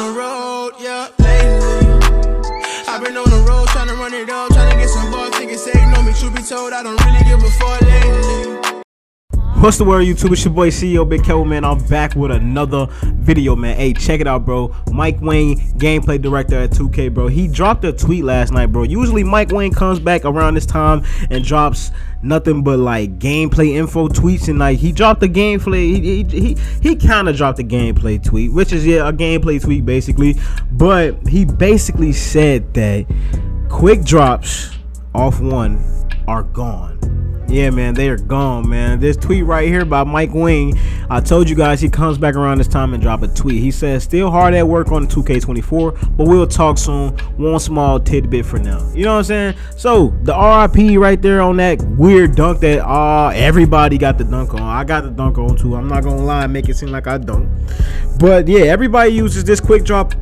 the road, yeah, lately. I've been on the road trying to run it up, trying to get some balls. Niggas say you know me, truth be told, I don't really give a fuck. What's the word, YouTube? It's your boy CEO Big Kevo, man. I'm back with another video, man. Hey, check it out, bro. Mike Wang, gameplay director at 2K, bro. He dropped a tweet last night, bro. Usually, Mike Wang comes back around this time and drops nothing but like gameplay info tweets, and like he dropped the gameplay. He he he, he kind of dropped a gameplay tweet, which is yeah a gameplay tweet basically, but he basically said that quick drops off one are gone yeah, man, they are gone, man. This tweet right here by Mike Wang. I told you guys he comes back around this time and drop a tweet. He says, still hard at work on 2K24, but we'll talk soon. One small tidbit for now. You know what I'm saying? So the RIP right there on that weird dunk that uh everybody got the dunk on. I got the dunk on too. I'm not gonna lie and make it seem like I don't. But yeah, everybody uses this quick drop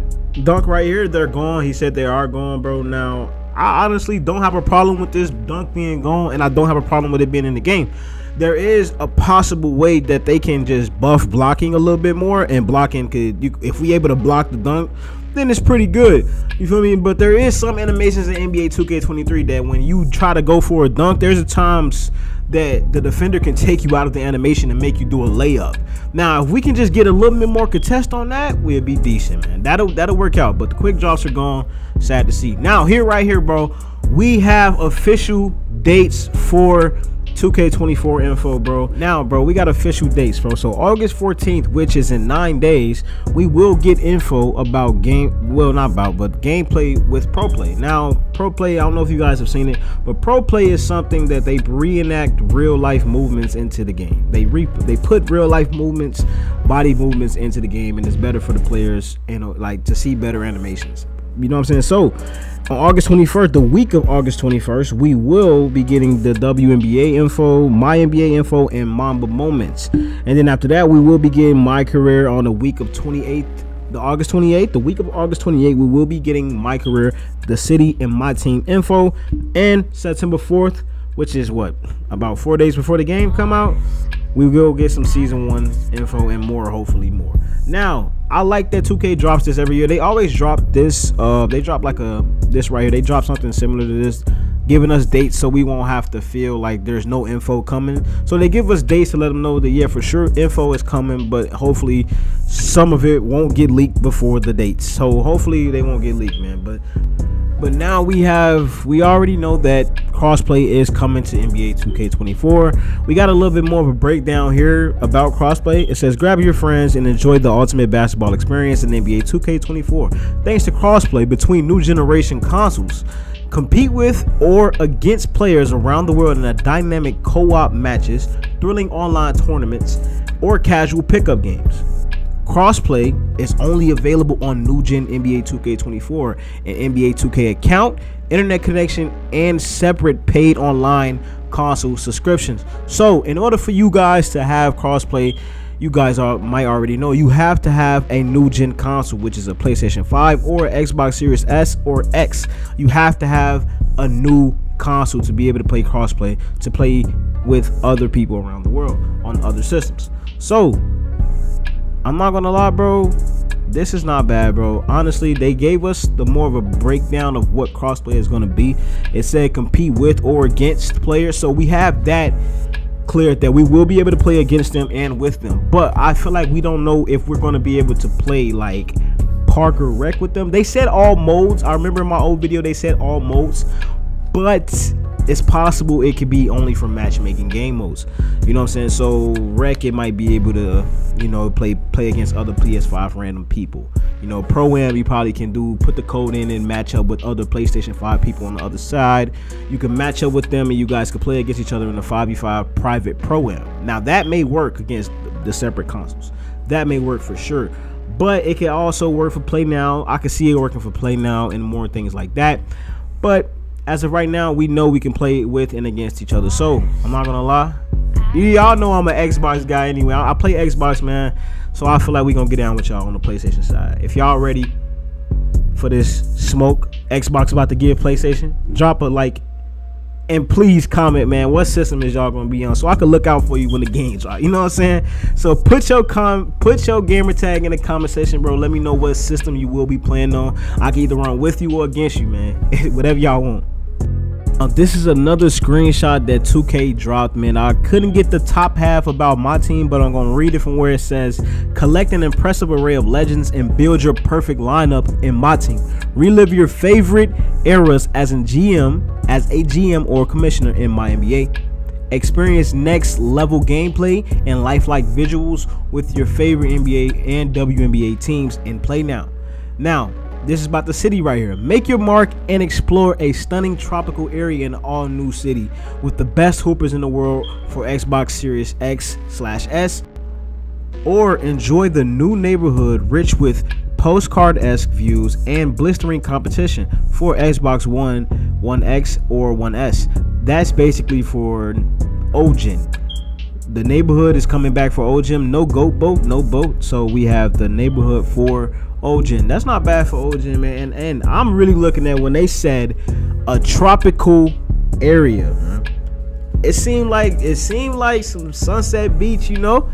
dunk right here. They're gone. He said they are gone, bro. Now I honestly don't have a problem with this dunk being gone, and I don't have a problem with it being in the game. There is a possible way that they can just buff blocking a little bit more, and blocking could, you, if we able to block the dunk, then it's pretty good. You feel me? But there is some animations in NBA 2K23 that when you try to go for a dunk, there's a times that the defender can take you out of the animation and make you do a layup. Now, if we can just get a little bit more contest on that, we'll be decent, man. That'll that'll work out. But the quick drops are gone. Sad to see. Now, here right here, bro, we have official dates for 2K24 info, bro. Now, bro, we got official dates, bro. So August 14th, which is in nine days, we will get info about game. Well, not about, but gameplay with Pro Play. Now, Pro Play, I don't know if you guys have seen it, but Pro Play is something that they reenact real life movements into the game. They re they put real life movements, body movements into the game, and it's better for the players and like to see better animations. You know what I'm saying? So on August 21st, the week of August 21st, we will be getting the WNBA info, my NBA info, and Mamba moments. And then after that, we will be getting my career on the week of 28th. The August 28th, the week of August 28th, we will be getting my career, the city, and my team info. And September 4th, which is what about four days before the game come out, we will get some season one info and more, hopefully more. Now, I like that 2K drops this every year. They always drop this. Uh, they drop like a this right here. They drop something similar to this, giving us dates so we won't have to feel like there's no info coming. So they give us dates to let them know that yeah, for sure info is coming, but hopefully some of it won't get leaked before the dates. So hopefully they won't get leaked, man. But but now we have we already know that crossplay is coming to NBA 2K24. We got a little bit more of a breakdown here about crossplay. It says grab your friends and enjoy the ultimate basketball experience in NBA 2K24 thanks to crossplay between new generation consoles. Compete with or against players around the world in a dynamic co-op matches, thrilling online tournaments, or casual pickup games. Crossplay is only available on new gen NBA 2K24 and NBA 2K account, internet connection, and separate paid online console subscriptions. So, in order for you guys to have crossplay, you guys are might already know you have to have a new gen console, which is a PlayStation 5 or Xbox Series S or X. You have to have a new console to be able to play crossplay to play with other people around the world on other systems. So, I'm not gonna lie, bro. This is not bad, bro. Honestly, they gave us the more of a breakdown of what crossplay is gonna be. It said compete with or against players, so we have that clear that we will be able to play against them and with them. But I feel like we don't know if we're gonna be able to play like Parker Rec with them. They said all modes. I remember in my old video they said all modes, but it's possible it could be only for matchmaking game modes. You know what I'm saying? So Rec it might be able to, you know, play play against other PS5 random people. You know, Pro Am you probably can do put the code in and match up with other PlayStation 5 people on the other side. You can match up with them and you guys can play against each other in a 5v5 private Pro Am. Now that may work against the separate consoles. That may work for sure. But it can also work for Play Now. I can see it working for Play Now and more things like that. But as of right now, we know we can play with and against each other. So I'm not gonna lie. Y'all know I'm an Xbox guy anyway. I, play Xbox, man. So I feel like we gonna get down with y'all on the PlayStation side. If y'all ready for this smoke Xbox about to give PlayStation, drop a like And please comment, man, what system is y'all gonna be on, so I can look out for you when the game drop. You know what I'm saying? So put your com, put your gamer tag in the comment section, bro. Let me know what system you will be playing on. I can either run with you or against you, man. Whatever y'all want. Uh, this is another screenshot that 2K dropped, man. I couldn't get the top half about my team, but I'm going to read it from where it says, collect an impressive array of legends and build your perfect lineup in my team. Relive your favorite eras as in GM, as a GM or commissioner in my NBA. Experience next level gameplay and lifelike visuals with your favorite NBA and WNBA teams and play now. Now, this is about the city right here. Make your mark and explore a stunning tropical area in all new city with the best hoopers in the world for Xbox Series X slash S. Or enjoy the new neighborhood rich with postcard-esque views and blistering competition for Xbox One, One X, or One S. That's basically for Ojin. The neighborhood is coming back for Ojin. No goat boat, no boat. So we have the neighborhood for Ojin. That's not bad for Ojin, man. And, and I'm really looking at when they said a tropical area. It seemed like it seemed like some Sunset Beach, you know.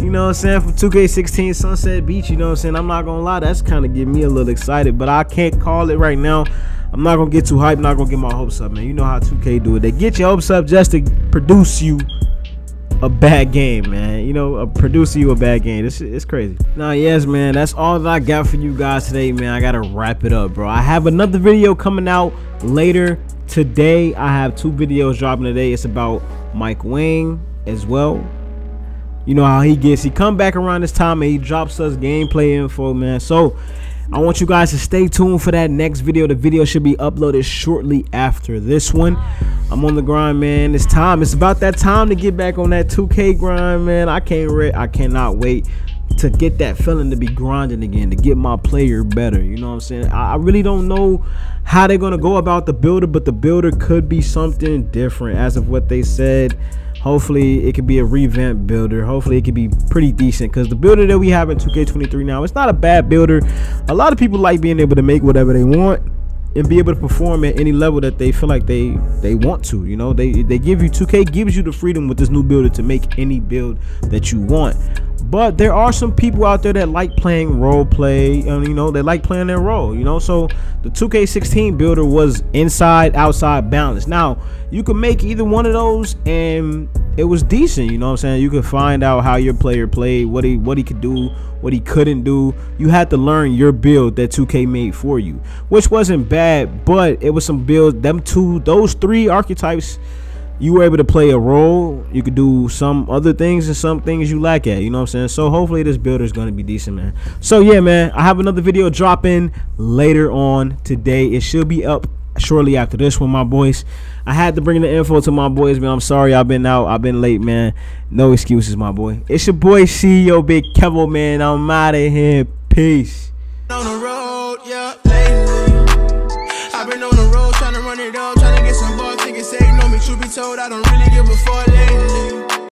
You know what I'm saying? From 2K16 Sunset Beach, you know what I'm saying? I'm not gonna lie, that's kind of getting me a little excited, but I can't call it right now. I'm not gonna get too hyped, not gonna get my hopes up, man. You know how 2K do it. They get your hopes up just to produce you a bad game, man. You know, a producer you a bad game. This it's crazy. Now, yes, man, that's all that I got for you guys today, man. I gotta wrap it up, bro. I have another video coming out later today. I have two videos dropping today. It's about Mike Wang as well. You know how he gets. He come back around this time and he drops us gameplay info, man. So I want you guys to stay tuned for that next video. The video should be uploaded shortly after this one. I'm on the grind, man. It's time. It's about that time to get back on that 2K grind, man. I can't re I cannot wait to get that feeling to be grinding again, to get my player better. You know what I'm saying? I, I really don't know how they're gonna go about the builder, but the builder could be something different as of what they said hopefully it could be a revamp builder hopefully it could be pretty decent because the builder that we have in 2k23 now it's not a bad builder a lot of people like being able to make whatever they want and be able to perform at any level that they feel like they they want to you know? They they give you 2k gives you the freedom with this new builder to make any build that you want. But there are some people out there that like playing role play and you know they like playing their role you know? So the 2k16 builder was inside outside balance. Now you can make either one of those and it was decent you know what i'm saying you could find out how your player played what he what he could do what he couldn't do you had to learn your build that 2k made for you which wasn't bad but it was some builds them two those three archetypes you were able to play a role. You could do some other things and some things you lack at. You know what I'm saying? So hopefully this builder is going to be decent, man. So yeah, man, I have another video dropping later on today. It should be up shortly after this one, my boys. I had to bring the info to my boys, man. I'm sorry I've been out. I've been late, man. No excuses, my boy. It's your boy CEO Big Kevo, man. I'm out of here. Peace.